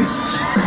Christ.